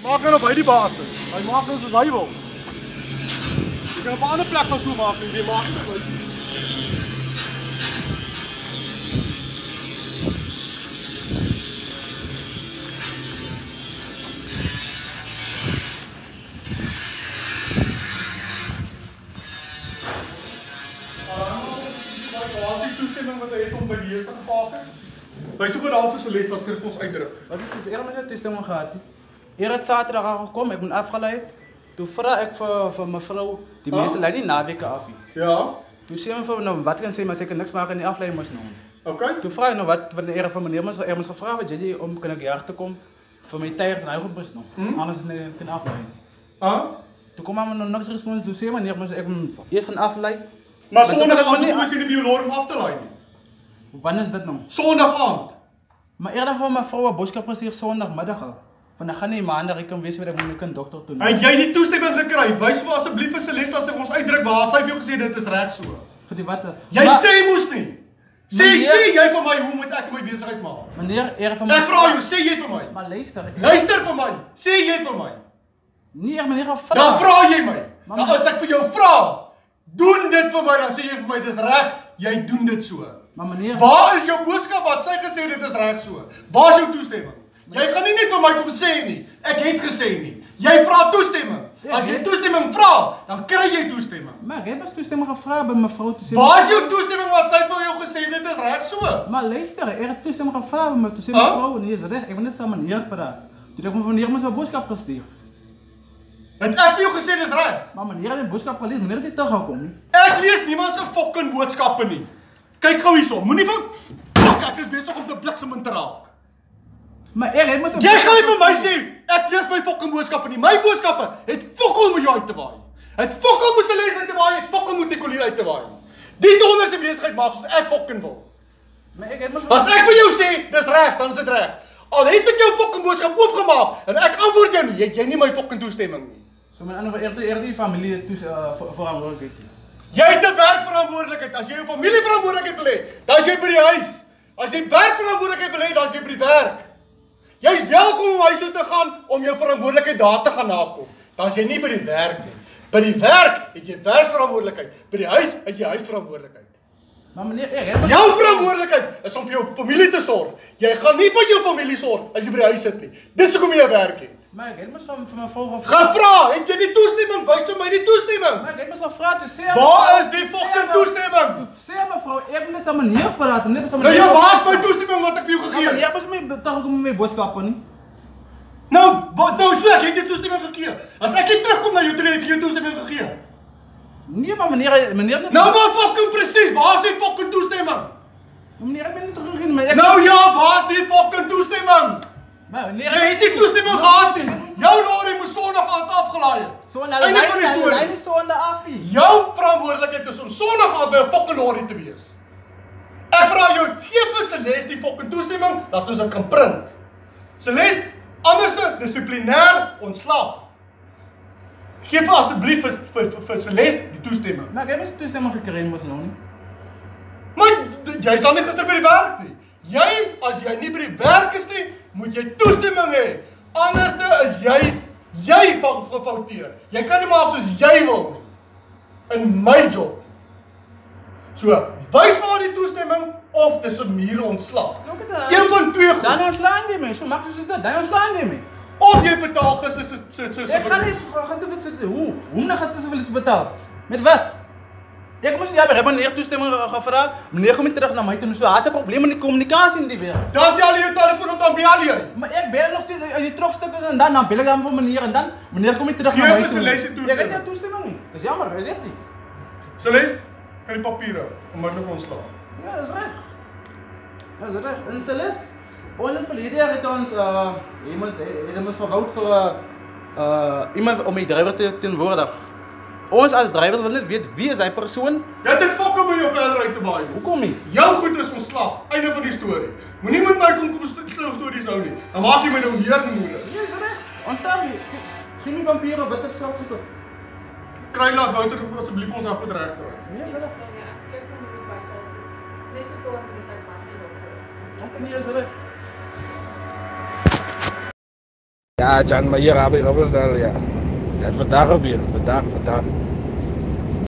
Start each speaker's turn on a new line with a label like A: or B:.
A: Hy maak nou by die bates. Hy maak nou soos hy wil. Jy kan op 'n ander plek gaan so maak en jy maak dit die toestemming wat hy het om by die heer te gevaar het? Wys ook wat daar vir Celeste as skrif ons uitdruk.
B: Wat het is eerder net toestemming gehad. Eer het Saterdag al gekom, ek moet afgelei. Toe vra ek vir vir mevrou, die mense lei nie naweke af nie.
A: Ja.
B: Toe sê my vir nou wat kan sê maar kan niks maak aan die aflei mos nou.
A: Okay.
B: Toe vra ek nou wat van eer van meneer mos er mos gevra wat jy om kan ek jaar te kom vir my tyres en hy goed bus nog.
A: Hmm?
B: Anders is net kan aflei.
A: Ah.
B: Toe kom maar nog niks respons toe sê meneer mos ek moet eers gaan aflei.
A: Maar hoef jy nie by jou lorry om af te laai nie.
B: Wanneer is dit nou?
A: Sondag aand.
B: Maar eerder van mevrou 'n boodskap gestuur Sondagmiddag al. Want ek gaan nie maandag ek kan weet wat ek moet my kind dokter toe.
A: Het jy die toestemming gekry? Wys vir asseblief vir Celeste as sy ons uitdruk waar sy vir jou gesê dit is reg so.
B: vir die watte.
A: Jy sê moes nie. Sê
B: Meneer-
A: sê jy vir my hoe moet ek my besigheid maak?
B: meneer eer van
A: Ek vra jou, sê jy vir my?
B: Maar luister. ek-
A: Luister vir my. Sê jy vir my?
B: Nee, ek meneer gaan vra.
A: Dan vra jy my.
B: Maar meneer-
A: as ek vir jou vra, doen dit vir my dan sê jy vir my dis reg. Jy doen dit so.
B: Maar meneer
A: Waar is jou boodskap wat sy gesê dit is reg so? Waar is jou toestemming? Jy gaan nie net vir my kom sê nie. Ek het gesê nie. Jy vra toestemming.
B: Ja,
A: As jy toestemming vra, dan kry jy toestemming.
B: Maar ek het mos toestemming gevra by mevrou te sê.
A: Waar is jou toestemming wat sy vir jou gesê dit is reg so?
B: Maar luister, ek het toestemming gevra by my toe sê mevrou nee, is reg. Ek wil net saam meneer praat. Toe ek hom van meneer mos 'n boodskap gestuur.
A: Het ek vir jou gesê dis reg?
B: Maar meneer het 'n boodskap gelees, meneer het nie teruggekom nie.
A: Ek lees niemand se fucking boodskappe nie. Kyk gou hierso. Moenie van Fuck, ek is besig om te bliksem in te raak.
B: Maar ek het mos
A: Jy gaan nie vir my sê ek lees my fucking boodskappe nie. My boodskappe het fokol met jou uit te waai. Het fokol met se les uit te waai, het fokol met Nicolie uit te waai. Die donder se besigheid maak soos ek fucking wil.
B: Maar ek het mos
A: As ek vir jou sê dis reg, dan is dit reg. Al het ek jou fucking boodskap oopgemaak en ek antwoord jou nie, jy het jy nie my fucking toestemming nie.
B: so my ander eerder eerder die familie toe uh, vir verantwoordelikheid.
A: Jy het 'n werkverantwoordelikheid. As jy jou familie verantwoordelikheid wil hê, dan is jy by die huis. As jy werkverantwoordelikheid wil hê, dan is jy by die werk. Jy's welkom om huis toe te gaan om jou verantwoordelikheid daar te gaan nakom. Dan jy nie by die werk nie. By die werk het jy werksverantwoordelikheid. By die huis het jy huisverantwoordelikheid.
B: Maar meneer, ek het
A: Jou verantwoordelikheid is om vir jou familie te sorg. Jy gaan nie vir jou familie sorg as jy by die huis sit nie. Dis hoekom jy werk het.
B: Maar ek het mos van vir mevrou gevra.
A: Gaan vra, het jy die toestemming? Wys vir my die toestemming.
B: Maar ek het mos gevra toe sê
A: Waar is die fucking toestemming?
B: Sê ek net saam meneer praat, net saam
A: Nou jy was my toestemming wat ek vir jou gegee het.
B: meneer mos my terugkom met my boodskappe nie.
A: Nou, wat nou so ek het jou toestemming gegee. As ek nie terugkom na jou toe nie, het ek jou toestemming gegee.
B: Nee, maar meneer meneer net
A: Nou maar fucking presies, waar is die fucking toestemming?
B: meneer het my nie teruggegee maar ek
A: Nou ja, waar is die fucking toestemming?
B: Maar meneer
A: Jy het nie toestemming gehad nie. Jou lorry moes Sondag aand afgelaai het.
B: So
A: Einde
B: lei lei nie so aan die afie.
A: Jou verantwoordelikheid is om Sondag aand by 'n fucking lorry te wees. Ek vra jou, gee vir Celeste die fucking toestemming dat ons dit kan print. Celeste, anderse dissiplinêr ontslag. Gee vir asseblief vir vir, vir, vir Celeste die toestemming.
B: Maar ek het mos toestemming gekry mos nou nie.
A: Maar jy sal nie gister by die werk nie. Jy as jy nie by die werk is nie, moet jy toestemming hê. Anderste is jy jy van gefouteer. Jy kan nie maak soos jy wil nie. In my job. So, wys maar die toestemming of dis 'n mure ontslag. Een van twee goed.
B: Dan ontslaan jy my. So maak soos dit. Dan ontslaan jy my.
A: Of jy betaal gister se se se
B: Ek gaan nie gister vir sit hoe? Hoe nou gister wil iets betaal? Met wat? Ek moes ja, ek het meneer toestemming ge- gevra. Meneer kom nie terug na my toe. So daar's 'n probleem met die kommunikasie in die wêreld.
A: Dan tel jy jou telefoon op dan bel jy.
B: Maar ek bel nog steeds uit die trokstuk en dan dan bel ek dan vir meneer en dan meneer kom nie terug na my toe. Nie. Ek het nie toestemming nie. Dis jammer, ek weet nie.
A: Celeste, kry die papiere om my te ontslaag.
B: Ja, dis reg. Dis reg. En Celes, ons het verlede jaar het ons uh iemand het ons verwou vir 'n uh, uh iemand om die drywer te teenwoordig. Ons as drywer wil net weet wie is hy persoon?
A: Dit het fokke by jou verder uit te waai.
B: Hoekom nie?
A: Jou goed is ontslag. Einde van die storie. Moenie met my kom kom st- slim stories hou nie. Dan maak jy my nou meer moeilik.
B: Nee, is reg. Ons staan hier. Geen nie papiere wat ek self soek.
A: Kry laat Wouter asseblief ons goed reg kry.
B: Nee, is reg.
C: Ja, ek skryf hom op die buite. Net so kort met die tyd maar nie.
B: Ek nee, is reg.
D: Ja, Jan, maar hier heb ik Robbersdal, ja. Het vandaag gebeur, vandaag, vandaag.